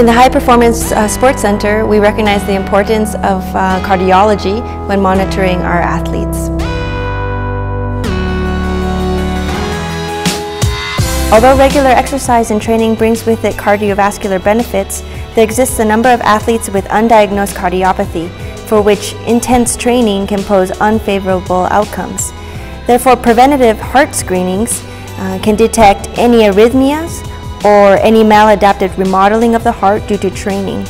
In the High Performance uh, Sports Center, we recognize the importance of uh, cardiology when monitoring our athletes. Although regular exercise and training brings with it cardiovascular benefits, there exists a number of athletes with undiagnosed cardiopathy for which intense training can pose unfavorable outcomes. Therefore, preventative heart screenings uh, can detect any arrhythmias or any maladaptive remodeling of the heart due to training.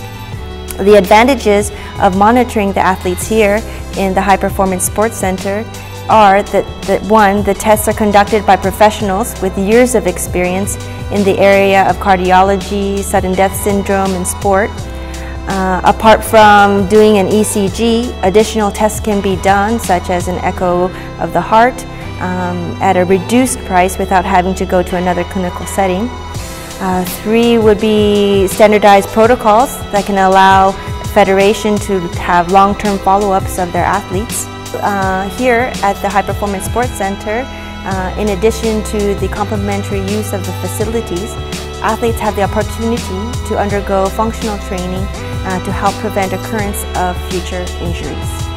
The advantages of monitoring the athletes here in the High Performance Sports Center are that, that one, the tests are conducted by professionals with years of experience in the area of cardiology, sudden death syndrome, and sport. Uh, apart from doing an ECG, additional tests can be done, such as an echo of the heart, um, at a reduced price without having to go to another clinical setting. Uh, three would be standardized protocols that can allow federation to have long-term follow-ups of their athletes. Uh, here at the High Performance Sports Center, uh, in addition to the complementary use of the facilities, athletes have the opportunity to undergo functional training uh, to help prevent occurrence of future injuries.